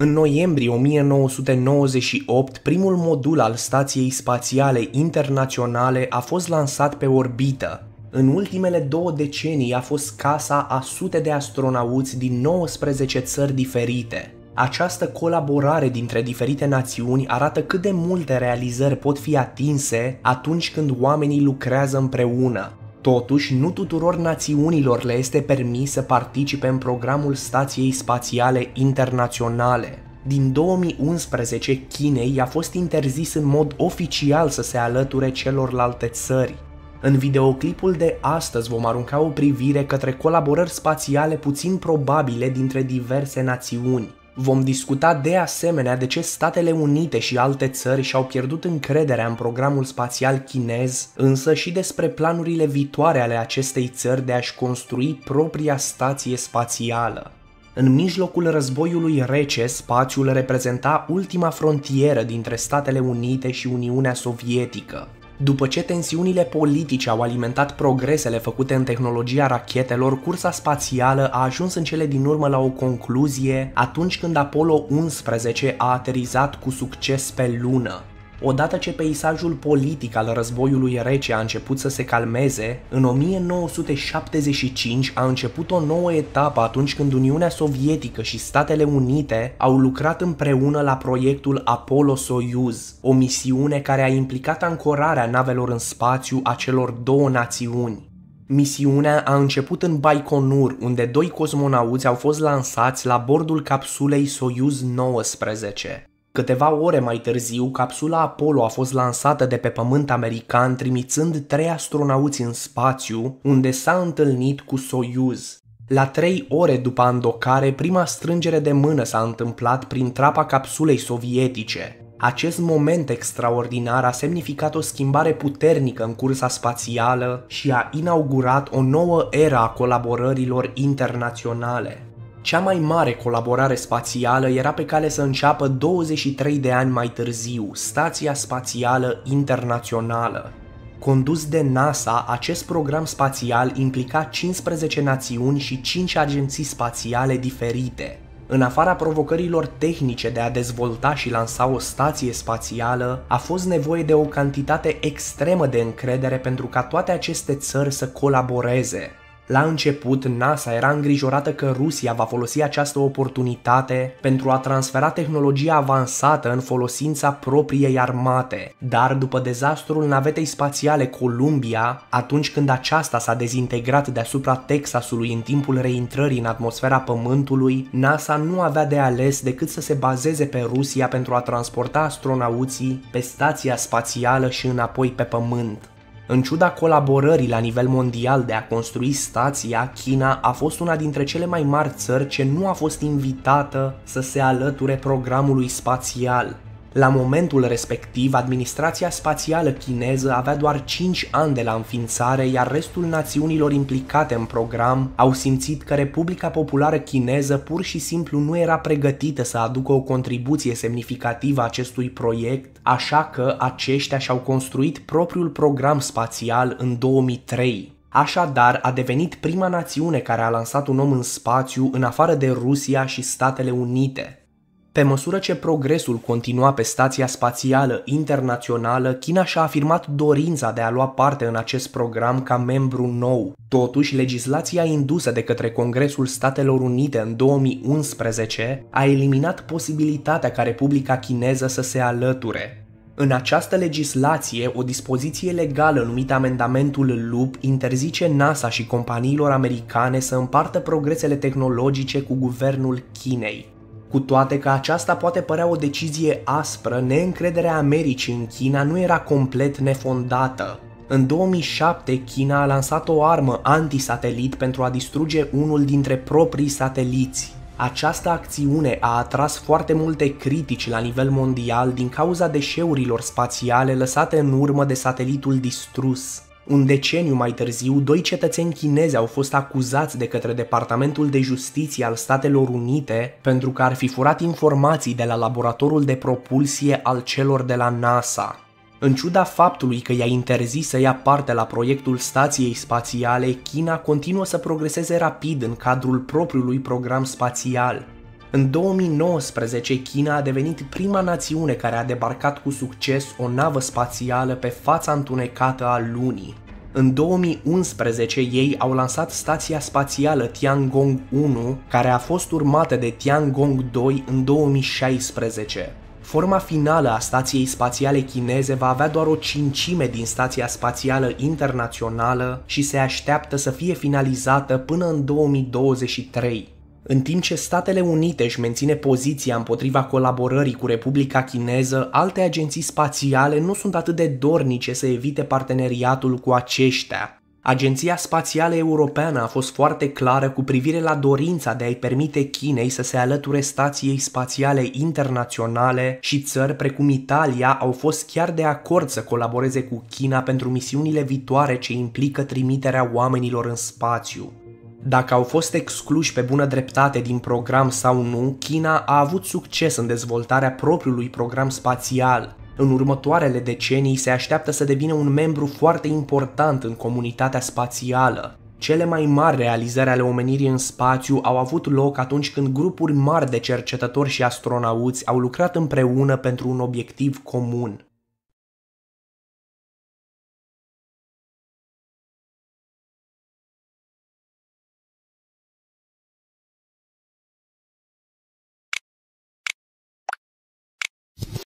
În noiembrie 1998, primul modul al Stației Spațiale Internaționale a fost lansat pe orbită. În ultimele două decenii a fost casa a sute de astronauți din 19 țări diferite. Această colaborare dintre diferite națiuni arată cât de multe realizări pot fi atinse atunci când oamenii lucrează împreună. Totuși, nu tuturor națiunilor le este permis să participe în programul Stației Spațiale Internaționale. Din 2011, Chinei i-a fost interzis în mod oficial să se alăture celorlalte țări. În videoclipul de astăzi vom arunca o privire către colaborări spațiale puțin probabile dintre diverse națiuni. Vom discuta de asemenea de ce Statele Unite și alte țări și-au pierdut încrederea în programul spațial chinez, însă și despre planurile viitoare ale acestei țări de a-și construi propria stație spațială. În mijlocul războiului rece, spațiul reprezenta ultima frontieră dintre Statele Unite și Uniunea Sovietică. După ce tensiunile politice au alimentat progresele făcute în tehnologia rachetelor, cursa spațială a ajuns în cele din urmă la o concluzie atunci când Apollo 11 a aterizat cu succes pe lună. Odată ce peisajul politic al războiului rece a început să se calmeze, în 1975 a început o nouă etapă atunci când Uniunea Sovietică și Statele Unite au lucrat împreună la proiectul Apollo-Soyuz, o misiune care a implicat ancorarea navelor în spațiu a celor două națiuni. Misiunea a început în Baikonur, unde doi cosmonauți au fost lansați la bordul capsulei Soyuz 19. Câteva ore mai târziu, capsula Apollo a fost lansată de pe pământ american trimițând trei astronauți în spațiu, unde s-a întâlnit cu Soyuz. La trei ore după andocare, prima strângere de mână s-a întâmplat prin trapa capsulei sovietice. Acest moment extraordinar a semnificat o schimbare puternică în cursa spațială și a inaugurat o nouă era a colaborărilor internaționale. Cea mai mare colaborare spațială era pe cale să înceapă 23 de ani mai târziu, Stația Spațială Internațională. Condus de NASA, acest program spațial implica 15 națiuni și 5 agenții spațiale diferite. În afara provocărilor tehnice de a dezvolta și lansa o stație spațială, a fost nevoie de o cantitate extremă de încredere pentru ca toate aceste țări să colaboreze. La început, NASA era îngrijorată că Rusia va folosi această oportunitate pentru a transfera tehnologia avansată în folosința propriei armate, dar după dezastrul navetei spațiale Columbia, atunci când aceasta s-a dezintegrat deasupra Texasului în timpul reintrării în atmosfera Pământului, NASA nu avea de ales decât să se bazeze pe Rusia pentru a transporta astronauții pe stația spațială și înapoi pe Pământ. În ciuda colaborării la nivel mondial de a construi stația, China a fost una dintre cele mai mari țări ce nu a fost invitată să se alăture programului spațial. La momentul respectiv, administrația spațială chineză avea doar 5 ani de la înființare, iar restul națiunilor implicate în program au simțit că Republica Populară Chineză pur și simplu nu era pregătită să aducă o contribuție semnificativă acestui proiect, așa că aceștia și-au construit propriul program spațial în 2003. Așadar, a devenit prima națiune care a lansat un om în spațiu în afară de Rusia și Statele Unite. Pe măsură ce progresul continua pe stația spațială internațională, China și-a afirmat dorința de a lua parte în acest program ca membru nou. Totuși, legislația indusă de către Congresul Statelor Unite în 2011 a eliminat posibilitatea ca Republica Chineză să se alăture. În această legislație, o dispoziție legală numită amendamentul LUP interzice NASA și companiilor americane să împartă progresele tehnologice cu guvernul Chinei. Cu toate că aceasta poate părea o decizie aspră, neîncrederea Americii în China nu era complet nefondată. În 2007, China a lansat o armă antisatelit pentru a distruge unul dintre proprii sateliți. Această acțiune a atras foarte multe critici la nivel mondial din cauza deșeurilor spațiale lăsate în urmă de satelitul distrus. Un deceniu mai târziu, doi cetățeni chinezi au fost acuzați de către Departamentul de Justiție al Statelor Unite pentru că ar fi furat informații de la laboratorul de propulsie al celor de la NASA. În ciuda faptului că i-a interzis să ia parte la proiectul stației spațiale, China continuă să progreseze rapid în cadrul propriului program spațial. În 2019, China a devenit prima națiune care a debarcat cu succes o navă spațială pe fața întunecată a lunii. În 2011 ei au lansat stația spațială Tiangong-1, care a fost urmată de Tiangong-2 în 2016. Forma finală a stației spațiale chineze va avea doar o cincime din stația spațială internațională și se așteaptă să fie finalizată până în 2023. În timp ce Statele Unite își menține poziția împotriva colaborării cu Republica Chineză, alte agenții spațiale nu sunt atât de dornice să evite parteneriatul cu aceștia. Agenția Spațială Europeană a fost foarte clară cu privire la dorința de a-i permite Chinei să se alăture stației spațiale internaționale și țări precum Italia au fost chiar de acord să colaboreze cu China pentru misiunile viitoare ce implică trimiterea oamenilor în spațiu. Dacă au fost excluși pe bună dreptate din program sau nu, China a avut succes în dezvoltarea propriului program spațial. În următoarele decenii se așteaptă să devină un membru foarte important în comunitatea spațială. Cele mai mari realizări ale omenirii în spațiu au avut loc atunci când grupuri mari de cercetători și astronauți au lucrat împreună pentru un obiectiv comun.